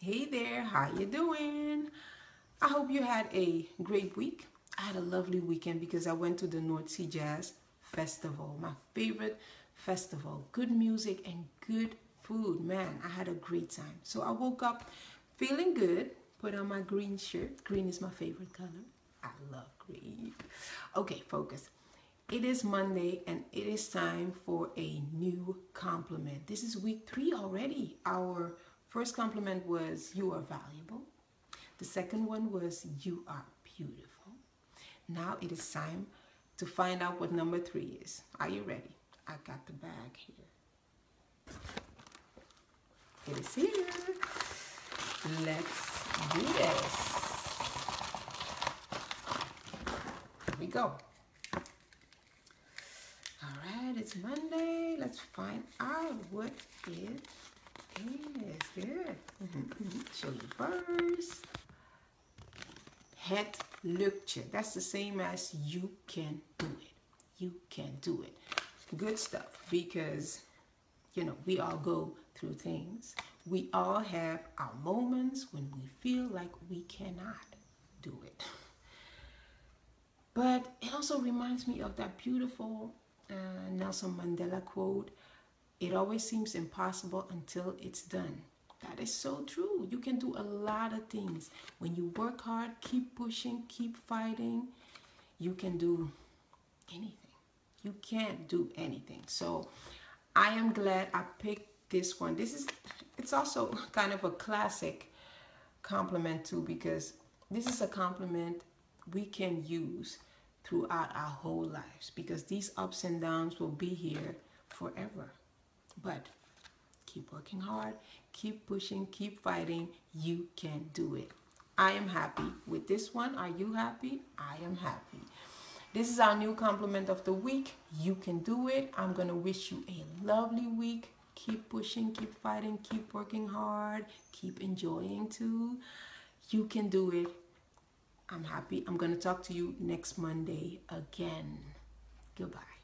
Hey there, how you doing? I hope you had a great week. I had a lovely weekend because I went to the North Sea Jazz Festival, my favorite festival. Good music and good food. Man, I had a great time. So I woke up feeling good, put on my green shirt. Green is my favorite color. I love green. Okay, focus. It is Monday and it is time for a new compliment. This is week three already. Our First compliment was, You are valuable. The second one was, You are beautiful. Now it is time to find out what number three is. Are you ready? I got the bag here. It is here. Let's do this. Here we go. All right, it's Monday. Let's find out what it Yes, you first. Het lukt je. That's the same as you can do it. You can do it. Good stuff because, you know, we all go through things. We all have our moments when we feel like we cannot do it. But it also reminds me of that beautiful uh, Nelson Mandela quote it always seems impossible until it's done. That is so true. You can do a lot of things. When you work hard, keep pushing, keep fighting, you can do anything. You can't do anything. So I am glad I picked this one. This is, it's also kind of a classic compliment too because this is a compliment we can use throughout our whole lives because these ups and downs will be here forever. But keep working hard, keep pushing, keep fighting. You can do it. I am happy with this one. Are you happy? I am happy. This is our new compliment of the week. You can do it. I'm going to wish you a lovely week. Keep pushing, keep fighting, keep working hard, keep enjoying too. You can do it. I'm happy. I'm going to talk to you next Monday again. Goodbye.